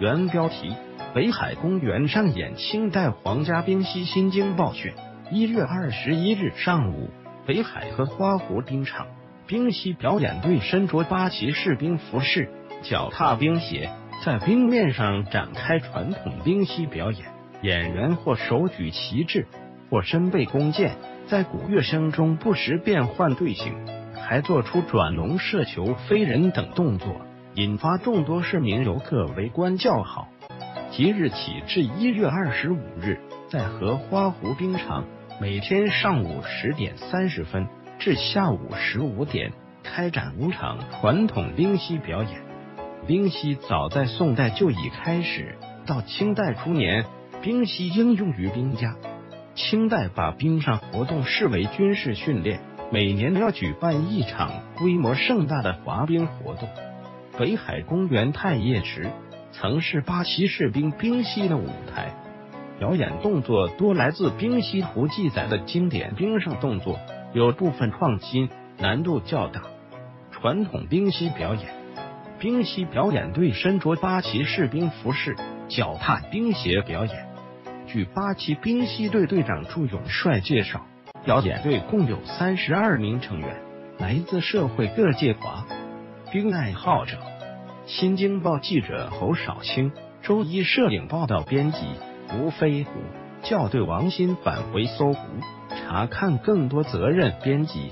原标题：北海公园上演清代皇家冰嬉新京报讯。一月二十一日上午，北海和花湖冰场冰嬉表演队身着八旗士兵服饰，脚踏冰鞋，在冰面上展开传统冰嬉表演。演员或手举旗帜，或身背弓箭，在鼓乐声中不时变换队形，还做出转龙射球、飞人等动作。引发众多市民游客围观叫好。即日起至一月二十五日，在荷花湖冰场，每天上午十点三十分至下午十五点开展五场传统冰嬉表演。冰嬉早在宋代就已开始，到清代初年，冰嬉应用于兵家。清代把冰上活动视为军事训练，每年要举办一场规模盛大的滑冰活动。北海公园太液池曾是八旗士兵冰嬉的舞台，表演动作多来自冰嬉图记载的经典冰上动作，有部分创新，难度较大。传统冰嬉表演，冰嬉表演队身着八旗士兵服饰，脚踏冰鞋表演。据八旗冰嬉队队长祝永帅介绍，表演队共有三十二名成员，来自社会各界华冰爱好者。新京报记者侯少卿，周一摄影报道编辑吴飞虎，校对王鑫返回搜狐查看更多责任编辑。